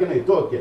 back and they took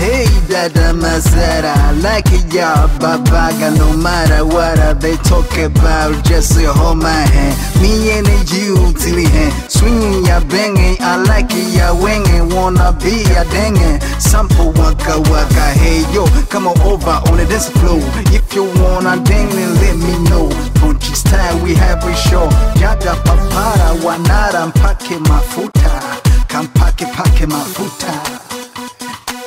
Hey, dada Mazera, like ya babaga. No matter what they talk about, just hold my hand. Me and you till the hand. Swing ya banging, I like ya winging. Wanna be ya danging. Sample waka waka. Hey yo, come on over on the dance floor. If you wanna dang, then let me know. Punch style, we have a show. Yada papara, wanara, mpake mafuta. Kampake my mafuta.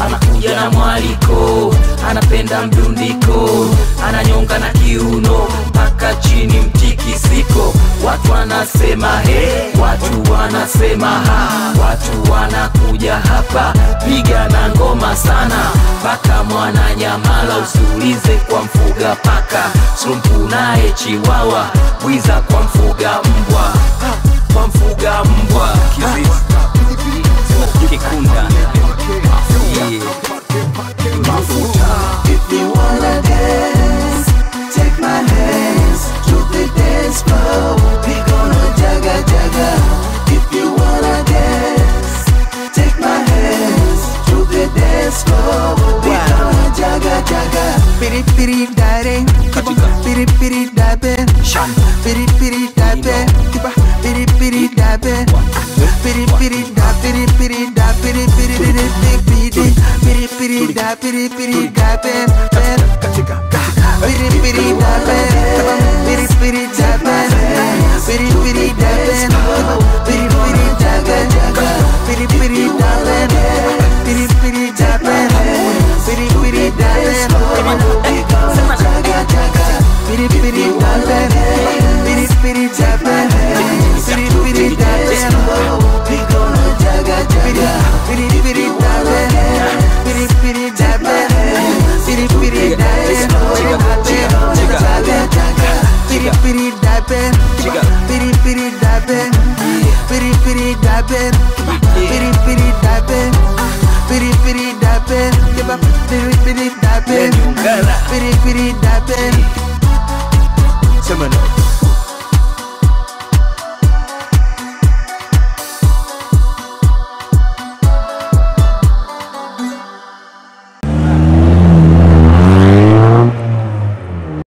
anakuja na mwaliko anapenda mdundiko ananyonga na kiuno mpaka chini mtikisiko watu wanasema he watu wanasema ha watu wanakuja hapa piga na ngoma sana mpaka mwananyamala usiulize kwa mfuga paka slumpunaye chiwawa wiza kwa mfuga mbwa kwa mfuga mbwa Kizizi. jaga Piri piri daring Tiba piri piri dabe Piri piri dabe Tiba piri piri dabe Piri piri da piri piri da piri piri piri piri piri da piri piri dabe Seminole.